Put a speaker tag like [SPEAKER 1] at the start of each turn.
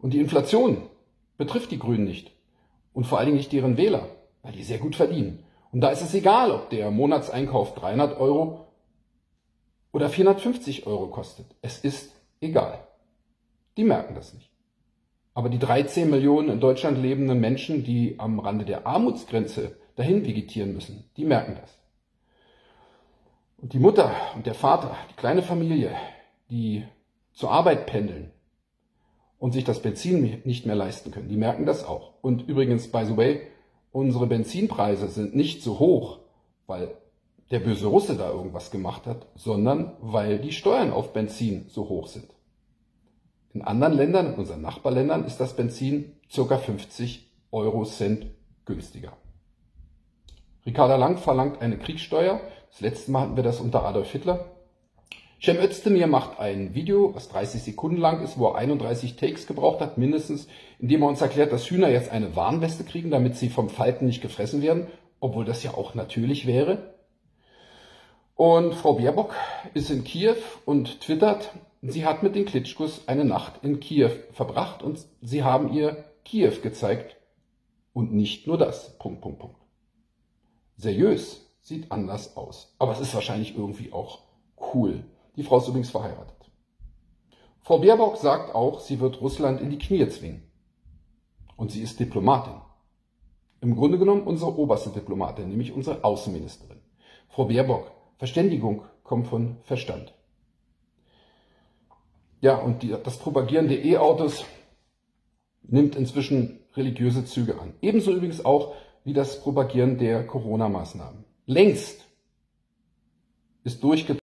[SPEAKER 1] Und die Inflation betrifft die Grünen nicht. Und vor allen Dingen nicht deren Wähler, weil die sehr gut verdienen. Und da ist es egal, ob der Monatseinkauf 300 Euro oder 450 Euro kostet. Es ist egal. Die merken das nicht. Aber die 13 Millionen in Deutschland lebenden Menschen, die am Rande der Armutsgrenze dahin vegetieren müssen, die merken das. Und die Mutter und der Vater, die kleine Familie, die zur Arbeit pendeln und sich das Benzin nicht mehr leisten können, die merken das auch. Und übrigens, by the way, unsere Benzinpreise sind nicht so hoch, weil der böse Russe da irgendwas gemacht hat, sondern weil die Steuern auf Benzin so hoch sind. In anderen Ländern, in unseren Nachbarländern, ist das Benzin ca. 50 Euro Cent günstiger. Ricarda Lang verlangt eine Kriegssteuer. Das letzte Mal hatten wir das unter Adolf Hitler. Cem Özdemir macht ein Video, was 30 Sekunden lang ist, wo er 31 Takes gebraucht hat, mindestens, indem er uns erklärt, dass Hühner jetzt eine Warnweste kriegen, damit sie vom Falken nicht gefressen werden, obwohl das ja auch natürlich wäre. Und Frau Baerbock ist in Kiew und twittert, sie hat mit den Klitschkos eine Nacht in Kiew verbracht und sie haben ihr Kiew gezeigt. Und nicht nur das. Punkt, Punkt, Punkt. Seriös sieht anders aus. Aber es ist wahrscheinlich irgendwie auch cool. Die Frau ist übrigens verheiratet. Frau Baerbock sagt auch, sie wird Russland in die Knie zwingen. Und sie ist Diplomatin. Im Grunde genommen unsere oberste Diplomatin, nämlich unsere Außenministerin. Frau Baerbock, Verständigung kommt von Verstand. Ja, und die, das Propagieren der E-Autos nimmt inzwischen religiöse Züge an. Ebenso übrigens auch wie das Propagieren der Corona-Maßnahmen. Längst ist durchgetragen,